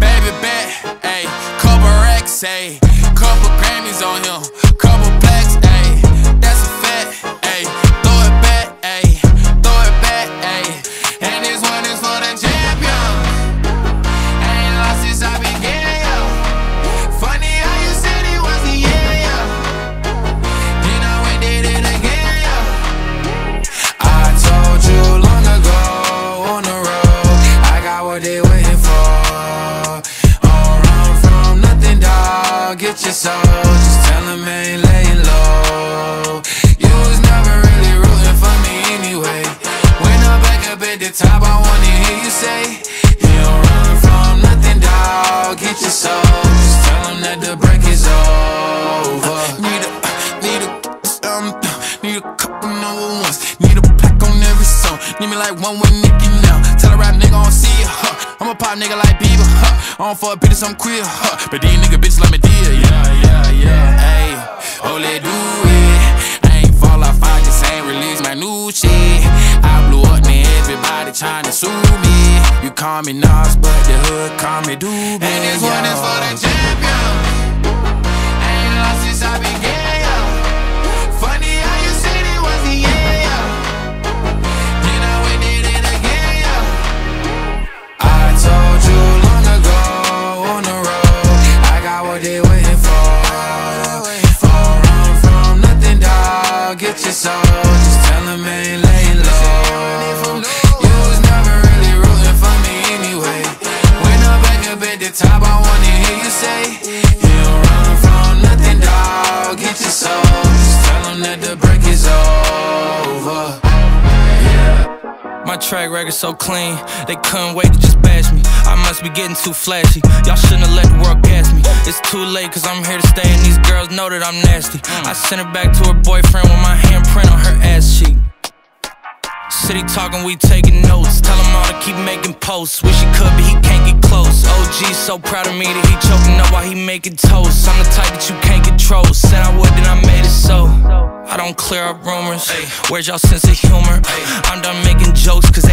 Baby bet, ayy, couple racks, ayy, couple Grammys on him, Get your soul, just tell them ain't laying low. You was never really rooting for me anyway. When I'm back up at the top, I wanna hear you say, You don't run from nothing, dog. Get your soul, just tell them that the break is over. Need a, need a, um, need a couple number ones. Need a pack on every song. Need me like one with Nicki now. Tell a rap nigga I don't see ya, huh? I'm a pop nigga like Bieber, huh? I don't fuck bitches, I'm queer, huh? But these nigga bitches like me dear, yeah, yeah, yeah. Ayy, oh let do it. I ain't fall off, I just ain't release my new shit. I blew up, man, everybody tryna sue me. You call me Nas, but the hood call me Doobie. And this one is for the champion. Your soul, just tell them ain't laying low. You was never really rooting for me anyway. When I'm back up at the top, I wanna hear you say, You don't run from nothing, dog. Get your soul, just tell them that the break is over. yeah. My track record so clean, they couldn't wait to just. I must be getting too flashy. Y'all shouldn't have let the world gas me. It's too late, cause I'm here to stay, and these girls know that I'm nasty. I sent her back to her boyfriend with my handprint on her ass cheek. City talking, we taking notes. Tell him all to keep making posts. Wish he could, but he can't get close. OG so proud of me that he choking up while he making toast. I'm the type that you can't control. Said I would, then I made it so. I don't clear up rumors. Where's y'all sense of humor? I'm done making jokes, cause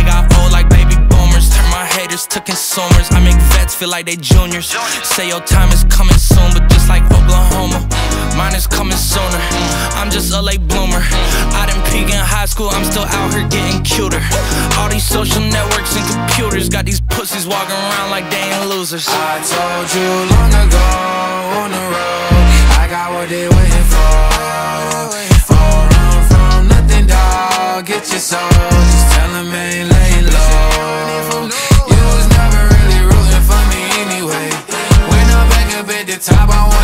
consumers. I make vets feel like they juniors. Say your time is coming soon, but just like Oklahoma, mine is coming sooner. I'm just a late bloomer. I didn't peak in high school, I'm still out here getting cuter. All these social networks and computers got these pussies walking around like they ain't losers. I told you long ago on the road, I got what they waiting top, I wanna